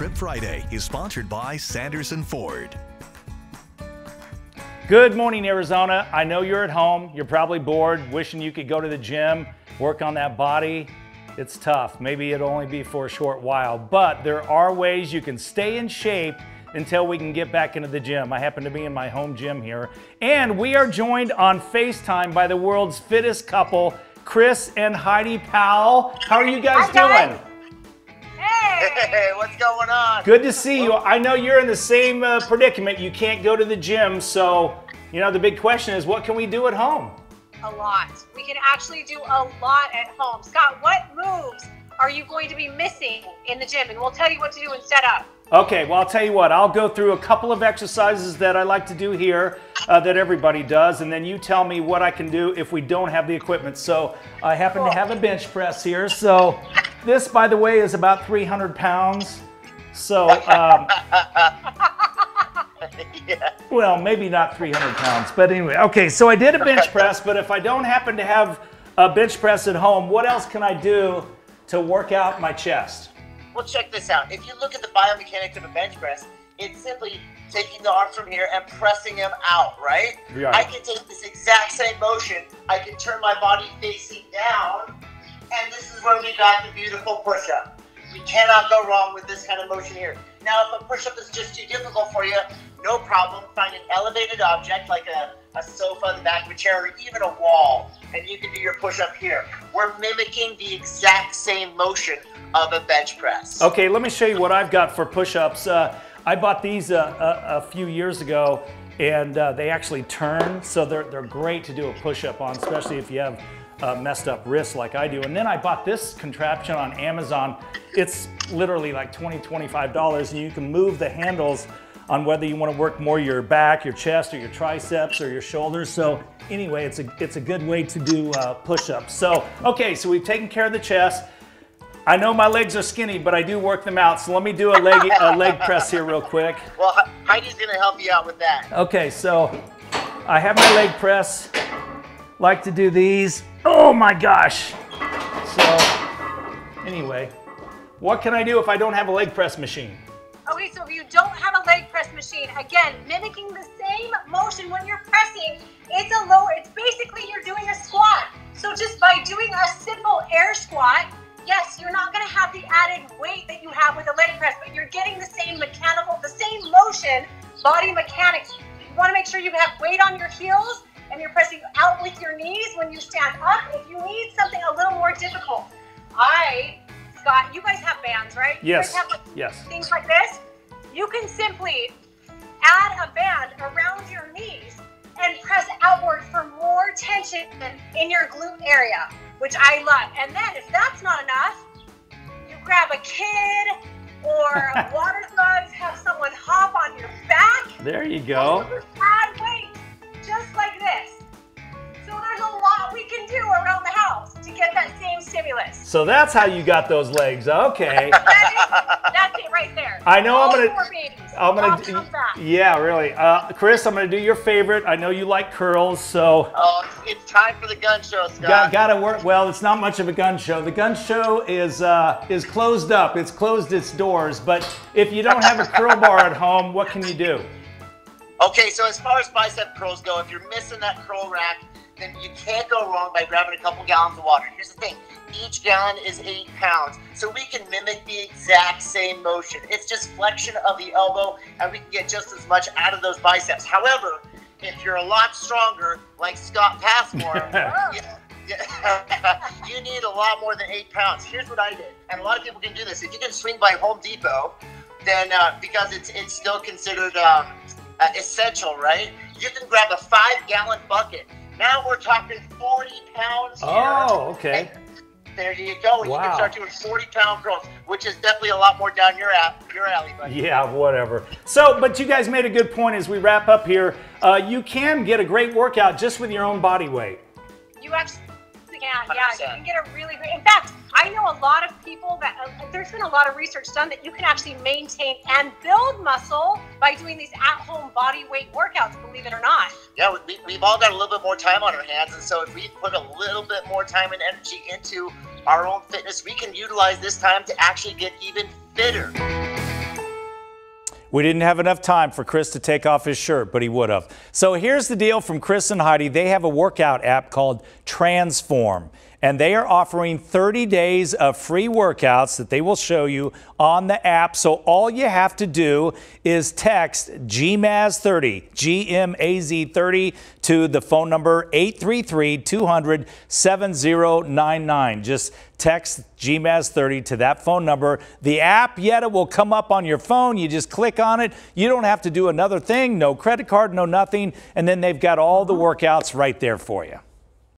Trip Friday is sponsored by Sanderson Ford. Good morning, Arizona. I know you're at home. You're probably bored, wishing you could go to the gym, work on that body. It's tough. Maybe it'll only be for a short while, but there are ways you can stay in shape until we can get back into the gym. I happen to be in my home gym here. And we are joined on FaceTime by the world's fittest couple, Chris and Heidi Powell. How are you guys Hi, doing? Hey! What's going on? Good to see you. I know you're in the same uh, predicament. You can't go to the gym, so you know the big question is, what can we do at home? A lot. We can actually do a lot at home. Scott, what moves are you going to be missing in the gym? And we'll tell you what to do instead of. Okay, well, I'll tell you what, I'll go through a couple of exercises that I like to do here uh, that everybody does, and then you tell me what I can do if we don't have the equipment. So I happen to have a bench press here. So this, by the way, is about 300 pounds. So, um, yeah. well, maybe not 300 pounds, but anyway. Okay, so I did a bench press, but if I don't happen to have a bench press at home, what else can I do to work out my chest? Well, check this out. If you look at the biomechanics of a bench press, it's simply taking the arms from here and pressing them out, right? Right. I can take this exact same motion. I can turn my body facing down, this is where we got the beautiful push-up. You cannot go wrong with this kind of motion here. Now, if a push-up is just too difficult for you, no problem. Find an elevated object like a, a sofa, the back of a chair, or even a wall, and you can do your push-up here. We're mimicking the exact same motion of a bench press. Okay, let me show you what I've got for push-ups. Uh, I bought these uh, a, a few years ago, and uh, they actually turn, so they're, they're great to do a push-up on, especially if you have uh, messed up wrists like I do. And then I bought this contraption on Amazon. It's literally like $20, $25, and you can move the handles on whether you want to work more your back, your chest, or your triceps, or your shoulders. So anyway, it's a, it's a good way to do uh, push-ups. So, okay, so we've taken care of the chest. I know my legs are skinny, but I do work them out. So let me do a leg, a leg press here real quick. Well, Heidi's going to help you out with that. Okay, so I have my leg press. Like to do these. Oh my gosh. So anyway, what can I do if I don't have a leg press machine? Okay, so if you don't have a leg press machine, again, mimicking the same motion when you're pressing, it's a lower, it's basically you're doing a squat. So just by doing a simple air squat, yes, you're not gonna have the added weight that you have with a leg press, but you're getting the same mechanical, the same motion, body mechanics. You wanna make sure you have weight on your heels and you're pressing out with your knees when you stand up. If you need something a little more difficult, I, Scott, you guys have bands, right? You Yes, guys have, like, yes. things like this, you can simply add a band around your knees and press outward for more tension in your glute area, which I love. And then if that's not enough, you grab a kid or water gloves, have someone hop on your back, There you go. add weight, just So that's how you got those legs. Okay. That is, that's it right there. I know I'm gonna- four babies. I'm gonna All do, yeah, really. Uh, Chris, I'm gonna do your favorite. I know you like curls, so Oh, it's time for the gun show, Scott. Got, gotta work. Well, it's not much of a gun show. The gun show is uh, is closed up. It's closed its doors. But if you don't have a curl bar at home, what can you do? Okay, so as far as bicep curls go, if you're missing that curl rack, then you can't go wrong by grabbing a couple gallons of water. Here's the thing each gallon is eight pounds, so we can mimic the exact same motion. It's just flexion of the elbow, and we can get just as much out of those biceps. However, if you're a lot stronger, like Scott Pasmore, you, need a lot more than eight pounds. Here's what I did, and a lot of people can do this. If you can swing by Home Depot, then uh, because it's it's still considered um, uh, essential, right? You can grab a five gallon bucket. Now we're talking 40 pounds here. Oh, okay. There you go. And You can start doing 40 pound curls, which is definitely a lot more down your, app, your alley, buddy. Yeah, whatever. So, but you guys made a good point as we wrap up here. Uh, you can get a great workout just with your own body weight. You actually can, yeah. You 100%. can get a really great. In fact, I know a lot of people that uh, there's been a lot of research done that you can actually maintain and build muscle by doing these at-home body weight workouts. Believe it or not. Yeah, we, we've all got a little bit more time on our hands, and so if we put a little bit more time and energy into our own fitness, we can utilize this time to actually get even fitter. We didn't have enough time for Chris to take off his shirt, but he would have. So here's the deal from Chris and Heidi. They have a workout app called Transform and they are offering 30 days of free workouts that they will show you on the app. So all you have to do is text GMAZ30, GMAZ30 to the phone number 833 200 7099. Just text GMAZ30 to that phone number. The app, yet it will come up on your phone. You just click on it. You don't have to do another thing, no credit card, no nothing. And then they've got all the workouts right there for you.